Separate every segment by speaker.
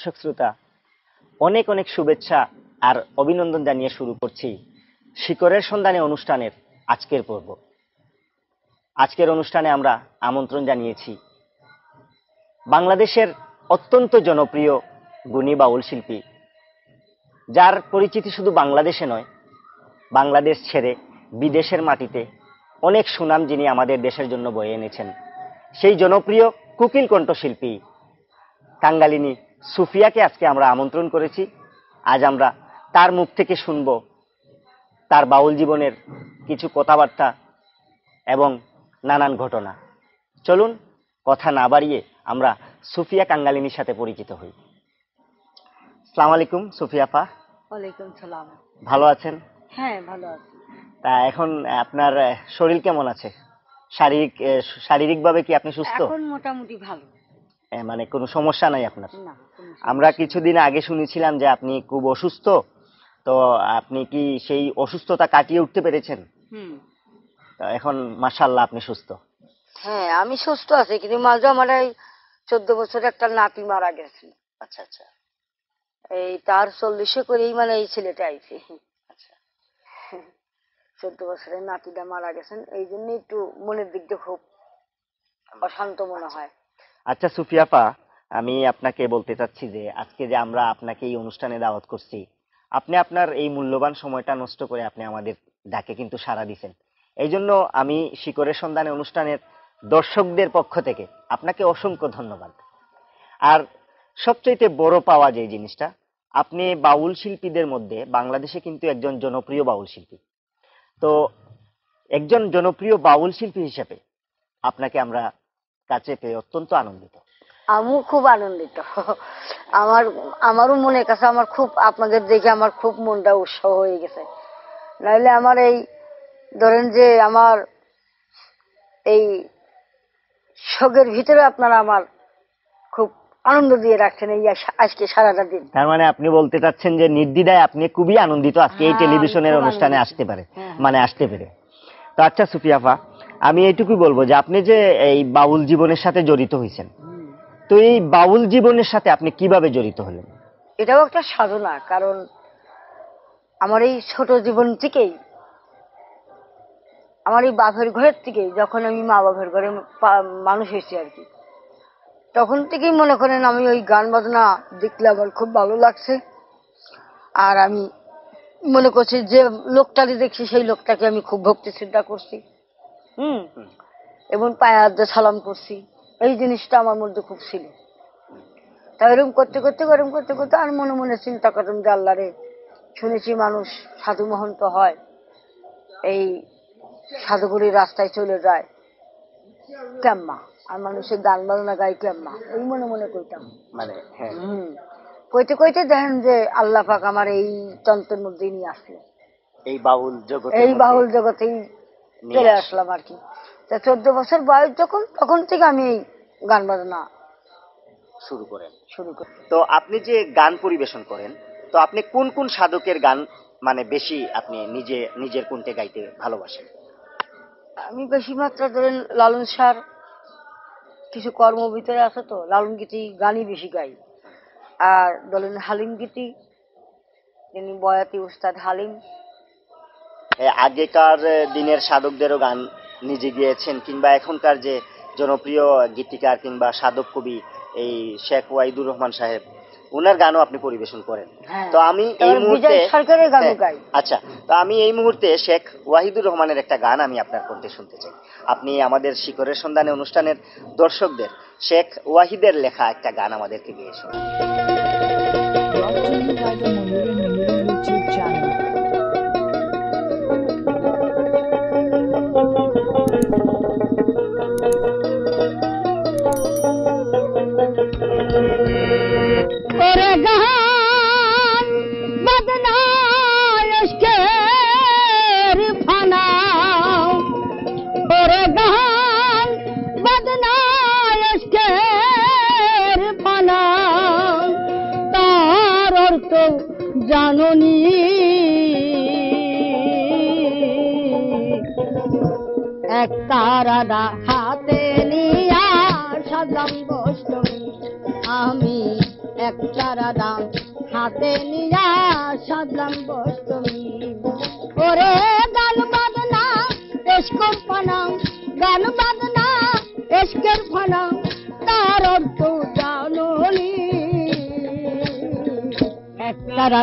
Speaker 1: দর্শক শ্রোতা, অনেক অনেক শুভেচ্ছা আর অভিনন্দন জানিয়ে শুরু করছি শিকরের সন্ধানে অনুষ্ঠানের আজকের পর্ব। আজকের অনুষ্ঠানে আমরা আমন্ত্রণ জানিয়েছি বাংলাদেশের অত্যন্ত জনপ্রিয় গুণী বাউল শিল্পী, যার পরিচিতি শুধু বাংলাদেশে নয়, বাংলাদেশ ছেড়ে বিদেশের মাটিতে অনেক সুনাম যিনি আমাদের দেশের জন্য বয়ে এনেছেন। সেই জনপ্রিয় কুকিল কণ্ঠশিল্পী কাঙ্গালিনী সুফিয়াকে আজকে আমরা আমন্ত্রণ করেছি। আজ আমরা তার মুখ থেকে শুনব তার বাউল জীবনের কিছু কথাবার্তা এবং নানান ঘটনা। চলুন কথা না বাড়িয়ে আমরা সুফিয়া কাঙ্গালিনীর সাথে পরিচিত হই। সালাম আলাইকুম সুফিয়াপা
Speaker 2: ওয়ালাইকুম সালাম।
Speaker 1: ভালো আছেন?
Speaker 2: হ্যাঁ ভালো আছি।
Speaker 1: তা এখন আপনার শরীর কেমন আছে? শারীরিক শারীরিকভাবে কি আপনি সুস্থ?
Speaker 2: এখন মোটামুটি ভালো।
Speaker 1: মানে কোনো সমস্যা নাই আপনার? আমরা কিছুদিন আগে শুনেছিলাম যে আপনি খুব অসুস্থ তো আপনি কি সেই অসুস্থতা কাটিয়ে উঠতে পেরেছেন? এখন মাশাল্লাহ আপনি সুস্থ।
Speaker 2: হ্যাঁ আমি সুস্থ আছি কিন্তু মাঝে আমার এই চোদ্দ বছর একটা নাতি মারা গেছে।
Speaker 1: আচ্ছা আচ্ছা।
Speaker 2: এই তার চল্লিশে করেই মানে এই ছেলেটা আইছে।
Speaker 1: আচ্ছা।
Speaker 2: চোদ্দ বছরের নাতিটা মারা গেছেন এই জন্য একটু মনের দিক দিয়ে খুব অশান্ত মনে হয়।
Speaker 1: আচ্ছা সুফিয়াপা আমি আপনাকে বলতে চাচ্ছি যে, আজকে যে আমরা আপনাকে এই অনুষ্ঠানে দাওয়াত করছি, আপনি আপনার এই মূল্যবান সময়টা নষ্ট করে আপনি আমাদের ডাকে কিন্তু সাড়া দিছেন। এই জন্য আমি শিকরের সন্ধানে অনুষ্ঠানের দর্শকদের পক্ষ থেকে আপনাকে অসংখ্য ধন্যবাদ। আর সবচাইতে বড় পাওয়া যে জিনিসটা, আপনি বাউল শিল্পীদের মধ্যে, বাংলাদেশে কিন্তু একজন জনপ্রিয় বাউল শিল্পী। তো একজন জনপ্রিয় বাউল শিল্পী হিসেবে আপনাকে আমরা কাছে পেয়ে অত্যন্ত আনন্দিত।
Speaker 2: আমিও খুব আনন্দিত। আমার আমারও মনের কাছে আমার খুব আপনাদের দেখে আমার খুব মনটা উৎসাহ হয়ে গেছে। নাহলে আমার এই ধরেন যে আমার এই শোকের ভিতরে আপনারা আমার খুব আনন্দ দিয়ে রাখছেন এই আজকে সারাটা দিন।
Speaker 1: তার মানে আপনি বলতে চাচ্ছেন যে নির্দ্বিধায় আপনি খুবই আনন্দিত আজকে এই
Speaker 2: হ্যাঁ,
Speaker 1: টেলিভিশনের অনুষ্ঠানে আসতে পারে
Speaker 2: হ্যাঁ।
Speaker 1: মানে আসতে পেরে। তো আচ্ছা সুফিয়াফা আমি এইটুকুই বলব যে আপনি যে এই বাউল জীবনের সাথে জড়িত হয়েছেন তো এই বাউল জীবনের সাথে আপনি কীভাবে জড়িত হলেন?
Speaker 2: এটাও একটা সাধনা, কারণ আমার এই ছোট জীবন থেকেই, আমার এই বাপের ঘরের থেকেই, যখন আমি মা বাপের ঘরে মানুষ হয়েছি আর কি, তখন থেকেই মনে করেন আমি ওই গান বাজনা দেখলে আমার খুব ভালো লাগছে। আর আমি মনে করছি যে লোকটাকে দেখছি, সেই লোকটাকে আমি খুব ভক্তি শ্রদ্ধা করছি। হুম। এবং পায়ে হাত সালাম করছি। এই জিনিসটা আমার মধ্যে খুব ছিল। তা এরকম করতে করতে এরকম করতে করতে আর মনে মনে চিন্তা করতাম যে আল্লাহ রে শুনেছি মানুষ সাধু মহন্ত হয় এই সাধুগুলির রাস্তায় চলে যায়। কেম্মা? আর মানুষের গান বাজনা গায় কেম্মা? এই মনে মনে করতাম
Speaker 1: মানে হ্যাঁ।
Speaker 2: হুম। কইতে কইতে দেখেন যে আল্লাহ পাক আমার এই তন্ত্রের মধ্যে নিয়ে আসলো।
Speaker 1: এই বাউল জগৎ
Speaker 2: এই বাউল জগতেই চলে আসলাম আর কি। তা চোদ্দ বছর বয়স যখন তখন থেকে আমি এই গান বাজনা
Speaker 1: শুরু করেন।
Speaker 2: শুরু করি।
Speaker 1: তো আপনি যে গান পরিবেশন করেন তো আপনি কোন কোন সাধকের গান মানে বেশি আপনি নিজে নিজের কোনতে গাইতে ভালোবাসেন?
Speaker 2: আমি বেশি মাত্রা ধরেন লালন সার কিছু কর্ম ভিতরে আছে তো লালন গীতি গানই বেশি গাই। আর ধরেন হালিম গীতি যিনি বয়াতি উস্তাদ হালিম
Speaker 1: আগেকার দিনের সাধকদেরও গান নিজে গিয়েছেন কিংবা এখনকার যে জনপ্রিয় গীতিকার কিংবা সাধক কবি এই শেখ ওয়াইদুর রহমান সাহেব ওনার গানও আপনি পরিবেশন করেন
Speaker 2: হ্যাঁ।
Speaker 1: তো আমি এই মুহূর্তে
Speaker 2: সরকারের গানও
Speaker 1: হ্যাঁ,
Speaker 2: গাই।
Speaker 1: আচ্ছা তো আমি এই মুহূর্তে শেখ ওয়াহিদুর রহমানের একটা গান আমি আপনার কণ্ঠে শুনতে চাই আপনি আমাদের শিকরের সন্ধানে অনুষ্ঠানের দর্শকদের শেখ ওয়াহিদের লেখা একটা গান আমাদেরকে গিয়ে শোনান
Speaker 2: ফানাম গান বাজনা এসকের ফানাম তার অর্থ জানলি এক তারা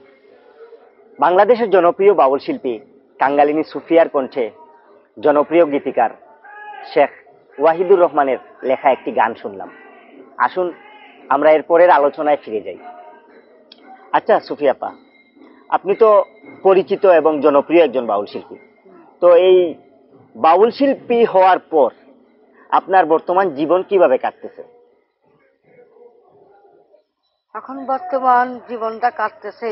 Speaker 1: বাংলাদেশের জনপ্রিয় বাউল শিল্পী কাঙ্গালিনী সুফিয়ার কণ্ঠে জনপ্রিয় গীতিকার শেখ ওয়াহিদুর রহমানের লেখা একটি গান শুনলাম। আসুন, আমরা এর পরের আলোচনায় ফিরে যাই। আচ্ছা সুফিয়াপা, আপনি তো পরিচিত এবং জনপ্রিয় একজন বাউল শিল্পী। তো এই বাউল শিল্পী হওয়ার পর আপনার বর্তমান জীবন কীভাবে কাটতেছে?
Speaker 2: এখন বর্তমান জীবনটা কাটতেছে।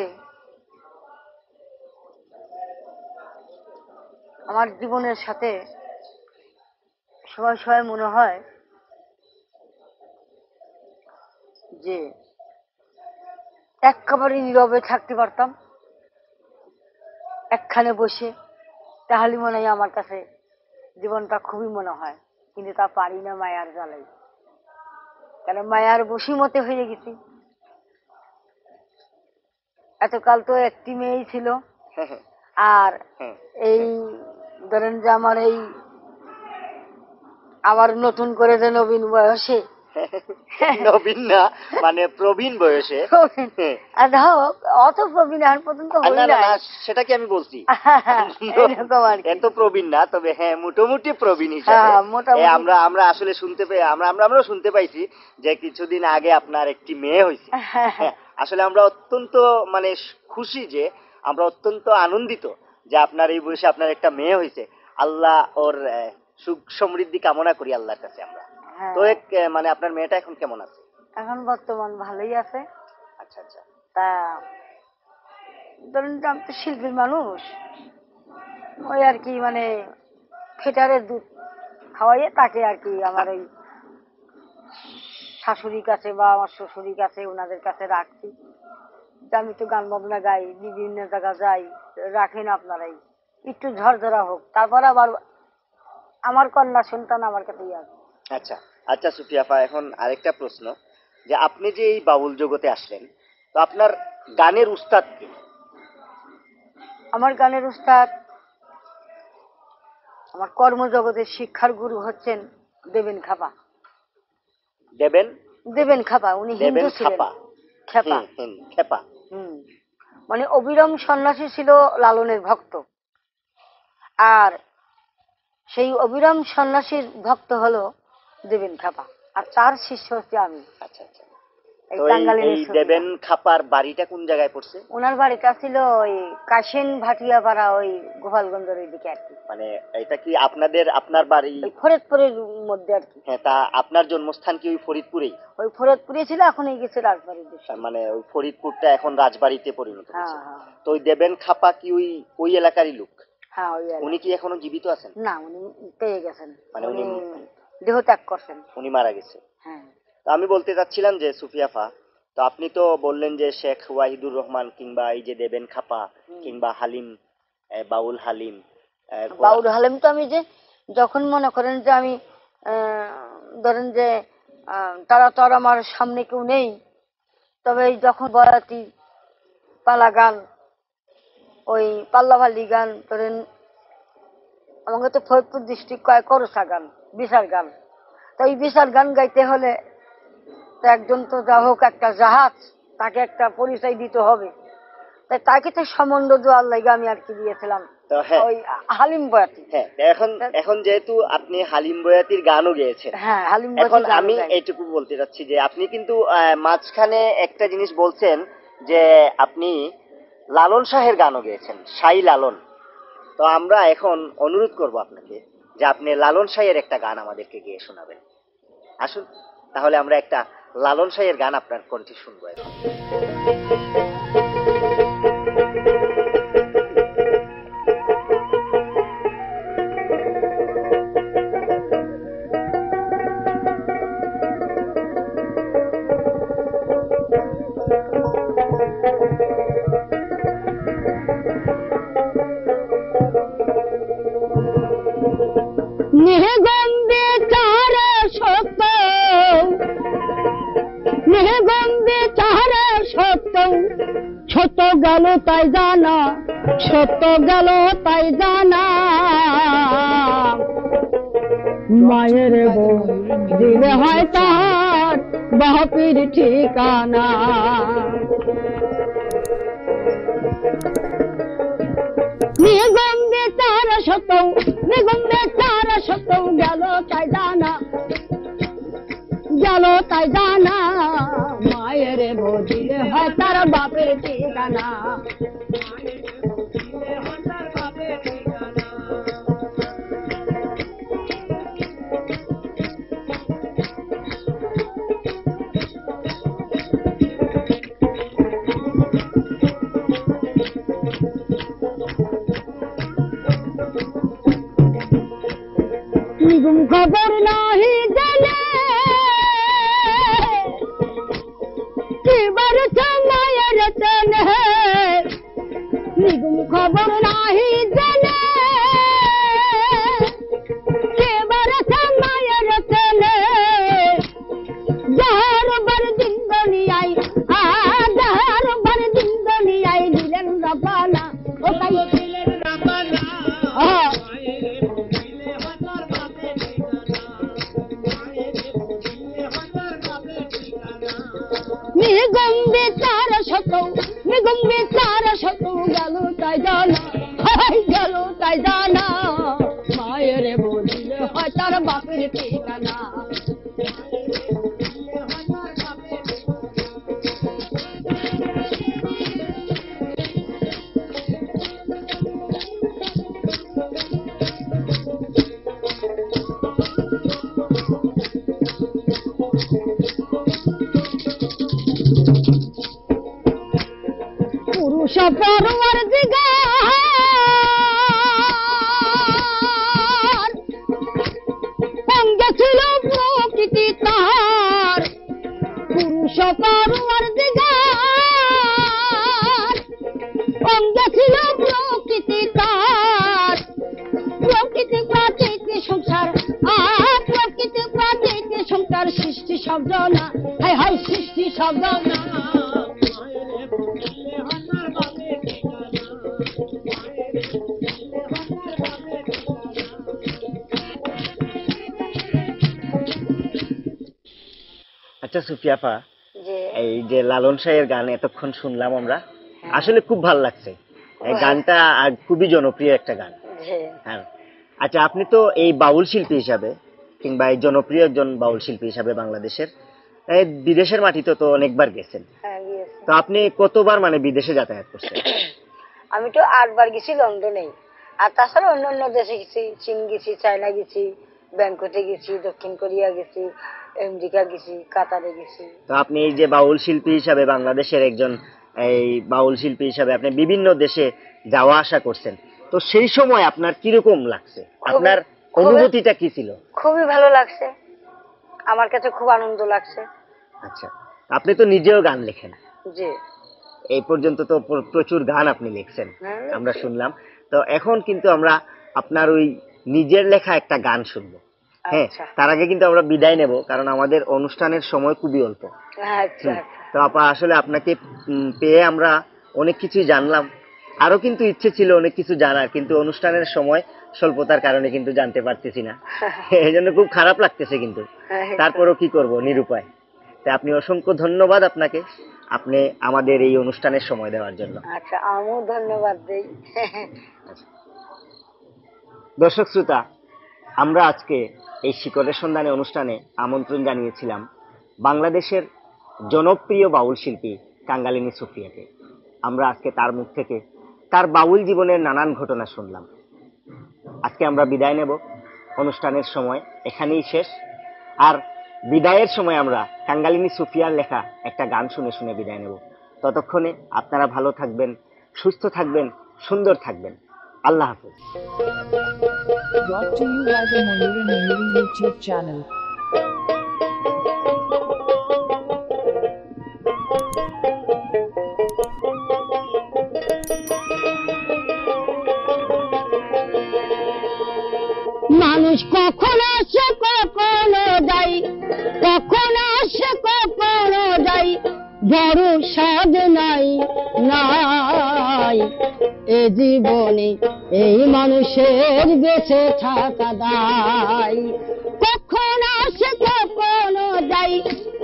Speaker 2: আমার জীবনের সাথে সময় সময় মনে হয় যে একেবারে নীরবে থাকতে পারতাম একখানে বসে তাহলে মনে হয় আমার কাছে জীবনটা খুবই মনে হয় কিন্তু তা পারি না মায়ার জ্বালাই কারণ মায়ার বসিমতে হয়ে গেছি। এতকাল তো একটি মেয়েই ছিল আর
Speaker 1: হ্যাঁ।
Speaker 2: এই ধরেন যে আমার এই আবার নতুন করে যে নবীন বয়সে।
Speaker 1: নবীন না মানে প্রবীণ বয়সে। হ্যাঁ।
Speaker 2: অত প্রবীণ আর পর্যন্ত
Speaker 1: সেটা কি আমি বলছি। এত প্রবীণ না তবে হ্যাঁ মোটামুটি প্রবীণ হিসাবে।
Speaker 2: হ্যাঁ,
Speaker 1: আমরা আমরা আসলে শুনতে পেয়ে আমরা আমরা আমরাও শুনতে পাইছি যে কিছুদিন আগে আপনার একটি মেয়ে হয়েছে হ্যাঁ, আসলে আমরা অত্যন্ত মানে খুশি যে আমরা অত্যন্ত আনন্দিত যে আপনার এই বয়সে আপনার একটা মেয়ে হয়েছে আল্লাহ ওর সুখ সমৃদ্ধি কামনা করি আল্লাহর কাছে আমরা।
Speaker 2: হ্যাঁ।
Speaker 1: তো এক মানে আপনার মেয়েটা এখন কেমন আছে?
Speaker 2: এখন বর্তমান ভালোই আছে।
Speaker 1: আচ্ছা আচ্ছা।
Speaker 2: তা ধরেন আমি তো শিল্পীর মানুষ ওই আর কি মানে ফেটারের দুধ খাওয়াইয়ে তাকে আর কি আমার ওই শাশুড়ির কাছে বা আমার শ্বশুরির কাছে ওনাদের কাছে রাখছি। আমি তো গান বাজনা গাই বিভিন্ন জায়গা যাই রাখেন আপনারাই। একটু ঝরঝরা হোক তারপর আবার আমার কন্যা সন্তান আমার কাছেই আছে
Speaker 1: আচ্ছা আচ্ছা সুফিয়াফা এখন আরেকটা প্রশ্ন। যে আপনি যে এই বাউল জগতে আসলেন তো আপনার গানের উস্তাদ কে?
Speaker 2: আমার গানের উস্তাদ আমার কর্মজগতের শিক্ষার গুরু হচ্ছেন দেবেন খাপা।
Speaker 1: দেবেন?
Speaker 2: দেবেন খাপা উনি
Speaker 1: দেবেন
Speaker 2: হিন্দু ছিলেন।
Speaker 1: খাপা।
Speaker 2: খেপা।
Speaker 1: খেপা।
Speaker 2: মানে অবিরাম সন্ন্যাসী ছিল লালনের ভক্ত। আর সেই অবিরাম সন্ন্যাসীর ভক্ত হলো দেবেন খাপা আর তার শিষ্য হচ্ছে আমি।
Speaker 1: আচ্ছা আচ্ছা।
Speaker 2: এই
Speaker 1: দেবেন খাপার বাড়িটা কোন জায়গায় পড়ছে?
Speaker 2: ওনার বাড়িটা ছিল ওই কাশেন ভাটিয়াপাড়া ওই গোপালগঞ্জের ওই দিকে আর কি।
Speaker 1: মানে এটা কি আপনাদের আপনার বাড়ি?
Speaker 2: ওই ফরিদপুরের মধ্যে আর কি।
Speaker 1: হ্যাঁ তা আপনার জন্মস্থান কি ওই ফরিদপুরেই?
Speaker 2: ওই ফরিদপুরে ছিল এখন এই গেছে রাজবাড়ির
Speaker 1: মানে ওই ফরিদপুরটা এখন রাজবাড়িতে পরিণত
Speaker 2: হ্যাঁ
Speaker 1: হয়েছে।
Speaker 2: হ্যাঁ।
Speaker 1: তো ওই দেবেন খাপা কি ওই ওই এলাকারই লোক?
Speaker 2: হ্যাঁ ওই
Speaker 1: উনি কি এখনও জীবিত আছেন?
Speaker 2: না উনি পেয়ে গেছেন।
Speaker 1: মানে
Speaker 2: উনি দেহ ত্যাগ করছেন।
Speaker 1: উনি মারা গেছে।
Speaker 2: হ্যাঁ।
Speaker 1: আমি বলতে চাচ্ছিলাম যে সুফিয়াফা তো আপনি তো বললেন যে শেখ ওয়াহিদুর রহমান কিংবা এই যে দেবেন খাপা কিংবা হালিম বাউল হালিম
Speaker 2: বাউল হালিম তো আমি যে যখন মনে করেন যে আমি ধরেন যে তারা তো আর আমার সামনে কেউ নেই তবে এই যখন বয়াতি পালা গান ওই পাল্লাভালি গান ধরেন আমাকে তো ফরিদপুর ডিস্ট্রিক্ট কয় করসা গান বিশাল গান তো এই বিশাল গান গাইতে হলে একজন তো যা হোক একটা জাহাজ তাকে একটা পরিচয় দিতে হবে। তাই তাকে তো সম্বন্ধ দেওয়ার লাগে আমি আর কি দিয়েছিলাম।
Speaker 1: হ্যাঁ।
Speaker 2: ওই হালিম বয়াতি।
Speaker 1: হ্যাঁ এখন এখন যেহেতু আপনি হালিম বয়াতির গানও গেয়েছেন
Speaker 2: হ্যাঁ হালিম
Speaker 1: এখন আমি এইটুকু বলতে চাচ্ছি যে আপনি কিন্তু মাঝখানে একটা জিনিস বলছেন যে আপনি লালন শাহের গানও গেয়েছেন সাই লালন। তো আমরা এখন অনুরোধ করব আপনাকে যে আপনি লালন শাহের একটা গান আমাদেরকে গিয়ে শোনাবেন। আসুন তাহলে আমরা একটা লালন শাহের গান আপনার কণ্ঠে শুনব
Speaker 3: তাই জানা ছোট গেল তাই জানা। মায়ের দিলে হয় তার বাপির ঠিকানা। নিগম্বে চার শত নিগম্বে গেল তাই জানা। গেল তাই জানা, মায়ের বদিলে হয় তার বাপের ঠিকানা।
Speaker 2: जन रतन है। निगम खबर नाही সৃষ্টি হাই হাই সৃষ্টি
Speaker 1: আচ্ছা সুফিয়াফা এই যে লালন সাহের গান এতক্ষণ শুনলাম আমরা আসলে খুব ভালো লাগছে। এই গানটা আর খুবই জনপ্রিয় একটা গান। হ্যাঁ। আচ্ছা আপনি তো এই বাউল শিল্পী হিসাবে কিংবা এই জনপ্রিয় একজন বাউল শিল্পী হিসাবে বাংলাদেশের বিদেশের মাটিতে তো অনেকবার গেছেন।
Speaker 4: হ্যাঁ
Speaker 1: তো আপনি কতবার মানে বিদেশে যাতায়াত করছেন?
Speaker 4: আমি তো আটবার গেছি লন্ডনে আর তাছাড়া অন্য অন্য দেশে গেছি চীন গেছি চায়না গেছি ব্যাংককে গেছি দক্ষিণ কোরিয়া গেছি আমেরিকা গেছি কাতারে গেছি।
Speaker 1: তো আপনি এই যে বাউল শিল্পী হিসাবে বাংলাদেশের একজন এই বাউল শিল্পী হিসাবে আপনি বিভিন্ন দেশে যাওয়া আসা করছেন। তো সেই সময় আপনার কীরকম লাগছে? আপনার অনুভূতিটা কি ছিল?
Speaker 4: খুবই ভালো লাগছে। আমার কাছে খুব আনন্দ লাগছে।
Speaker 1: আচ্ছা আপনি তো নিজেও গান লেখেন।
Speaker 4: যে
Speaker 1: এই পর্যন্ত তো প্রচুর গান আপনি লিখছেন
Speaker 4: হ্যাঁ,
Speaker 1: আমরা শুনলাম। তো এখন কিন্তু আমরা আপনার ওই নিজের লেখা একটা গান শুনব। হ্যাঁ
Speaker 4: আচ্ছা।
Speaker 1: তার আগে কিন্তু আমরা বিদায় নেব কারণ আমাদের অনুষ্ঠানের সময় খুবই অল্প।
Speaker 4: আচ্ছা
Speaker 1: তো আপা আসলে আপনাকে পেয়ে আমরা অনেক কিছুই জানলাম। আরও কিন্তু ইচ্ছে ছিল অনেক কিছু জানার কিন্তু অনুষ্ঠানের সময় স্বল্পতার কারণে কিন্তু জানতে পারতেছি না। এই জন্য খুব খারাপ লাগতেছে কিন্তু। তারপরও কি করব নিরুপায়? তাই আপনি অসংখ্য ধন্যবাদ আপনাকে। আপনি আমাদের এই অনুষ্ঠানের সময় দেওয়ার জন্য।
Speaker 4: আচ্ছা আমিও ধন্যবাদ দেই।
Speaker 1: দর্শক শ্রোতা আমরা আজকে এই শিকড়ের সন্ধানে অনুষ্ঠানে আমন্ত্রণ জানিয়েছিলাম বাংলাদেশের জনপ্রিয় বাউল শিল্পী কাঙ্গালিনী সুফিয়াকে। আমরা আজকে তার মুখ থেকে তার বাউল জীবনের নানান ঘটনা শুনলাম। আজকে আমরা বিদায় নেব। অনুষ্ঠানের সময় এখানেই শেষ। আর বিদায়ের সময় আমরা কাঙ্গালিনী সুফিয়ার লেখা একটা গান শুনে শুনে বিদায় নেব। ততক্ষণে আপনারা ভালো থাকবেন, সুস্থ থাকবেন, সুন্দর থাকবেন। আল্লাহ হাফেজ।
Speaker 2: মানুষ কখন আসে কখনো যাই কখন আসে কখনো যাই বড় সাদ নাই নাই। এ জীবনে এই মানুষের বেঁচে থাকা দায়। কখন আসে কখনো যাই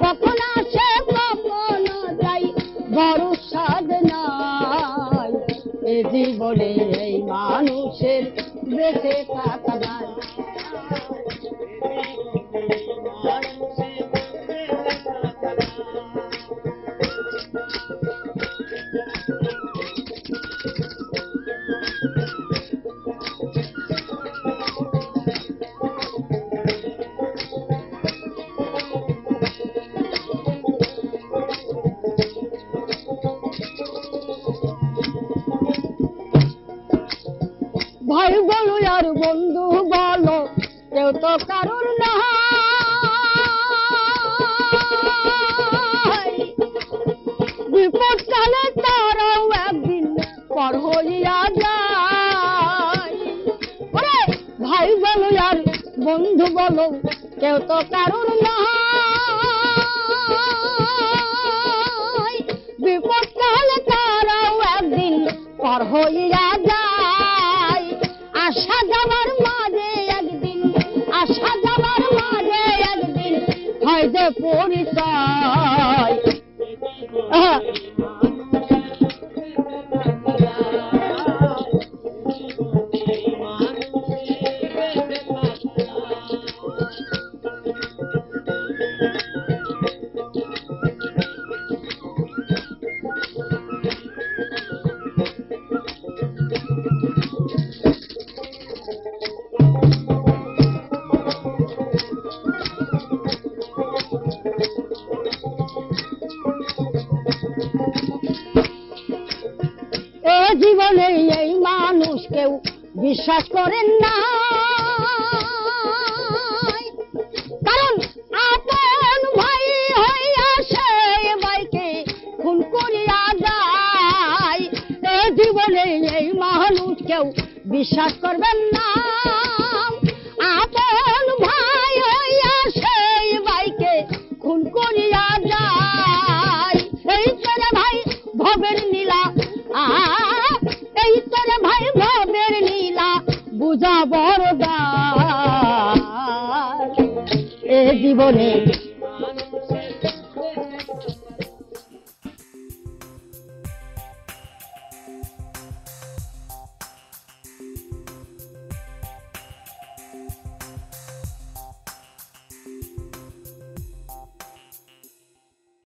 Speaker 2: কখন আসে কখনো যাই বড় সাদ নাই। এ জীবনে এই মানুষের বেঁচে থাকা দায়। অত কারুর বিপদ কালে তারাও একদিন পর হইয়া যায়। ভাই বলো আর বন্ধু বলো, কেউ তো কারুর না বিপদ কালে তারাও একদিন পর হইয়া যায়। আশা हा বিশ্বাস করেন না। কারণ আপন ভাই হইয়া সে ভাইকে খুন করিয়া দেয় জীবনে এই মানুষ কেউ বিশ্বাস করবেন না। করে